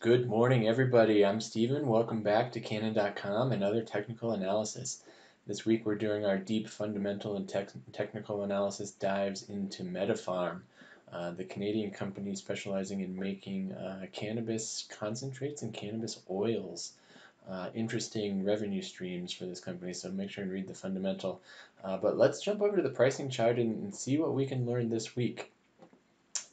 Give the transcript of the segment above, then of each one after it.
Good morning, everybody. I'm Steven. Welcome back to Cannin.com and other technical analysis. This week we're doing our deep fundamental and tech technical analysis dives into MediPharm, uh, the Canadian company specializing in making uh, cannabis concentrates and cannabis oils. Uh, interesting revenue streams for this company, so make sure and read the fundamental. Uh, but let's jump over to the pricing chart and, and see what we can learn this week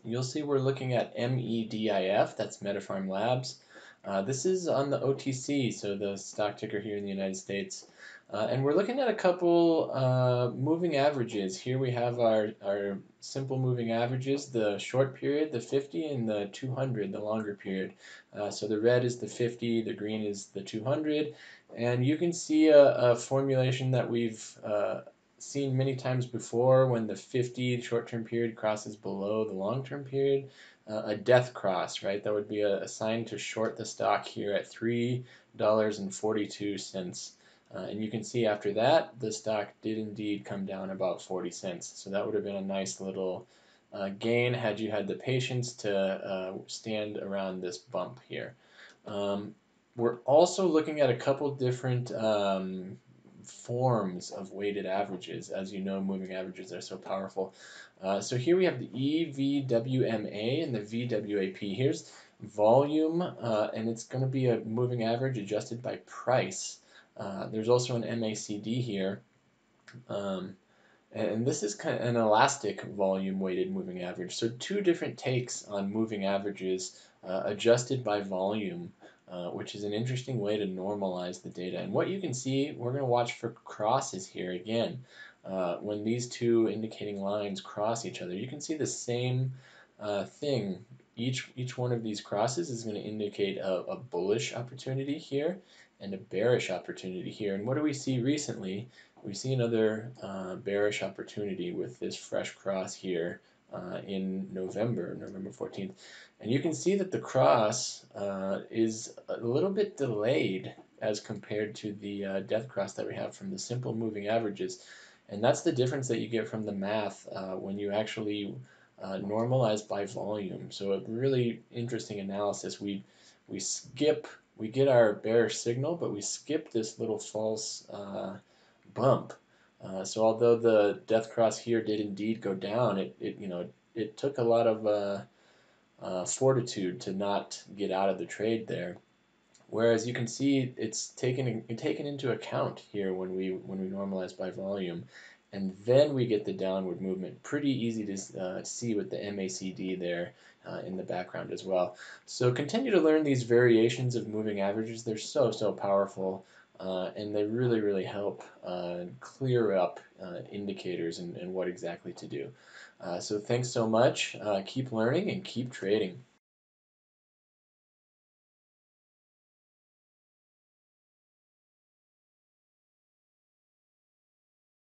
you'll see we're looking at MEDIF, that's MediPharm Labs. Uh, this is on the OTC, so the stock ticker here in the United States. Uh, and we're looking at a couple uh, moving averages. Here we have our, our simple moving averages, the short period, the 50, and the 200, the longer period. Uh, so the red is the 50, the green is the 200. And you can see a, a formulation that we've uh, seen many times before when the 50 short-term period crosses below the long-term period. Uh, a death cross, right? That would be a, a, sign to short the stock here at $3.42. Uh, and you can see after that, the stock did indeed come down about 40 cents. So that would have been a nice little uh, gain had you had the patience to uh, stand around this bump here. Um, we're also looking at a couple different um, forms of weighted averages. As you know, moving averages are so powerful. Uh, so here we have the EVWMA and the VWAP. Here's volume, uh, and it's going to be a moving average adjusted by price. Uh, there's also an MACD here. Um, and this is kind of an elastic volume weighted moving average. So two different takes on moving averages uh, adjusted by volume. Uh, which is an interesting way to normalize the data. And what you can see, we're going to watch for crosses here again. Uh, when these two indicating lines cross each other, you can see the same uh, thing. Each, each one of these crosses is going to indicate a, a bullish opportunity here and a bearish opportunity here. And what do we see recently? We see another uh, bearish opportunity with this fresh cross here uh, in November, November 14th. And you can see that the cross uh, is a little bit delayed as compared to the uh, death cross that we have from the simple moving averages. And that's the difference that you get from the math uh, when you actually uh, normalize by volume. So a really interesting analysis. We, we skip, we get our bearish signal, but we skip this little false uh, bump. Uh, so although the death cross here did indeed go down, it, it you know it took a lot of uh, uh, fortitude to not get out of the trade there. Whereas you can see it's taken taken into account here when we when we normalize by volume, and then we get the downward movement. Pretty easy to uh, see with the MACD there uh, in the background as well. So continue to learn these variations of moving averages. They're so so powerful. Uh, and they really, really help uh, clear up uh, indicators and, and, what exactly to do. Uh, so thanks so much. Uh, keep learning and keep trading.